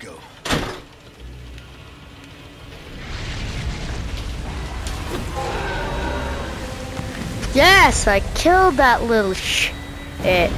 go. Yes, I killed that little sh. It.